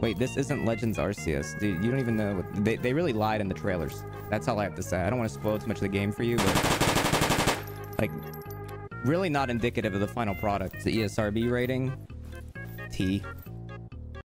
Wait, this isn't Legends Arceus. Dude, you don't even know. What, they, they really lied in the trailers. That's all I have to say. I don't want to spoil too much of the game for you, but... Like, really not indicative of the final product. The ESRB rating? T.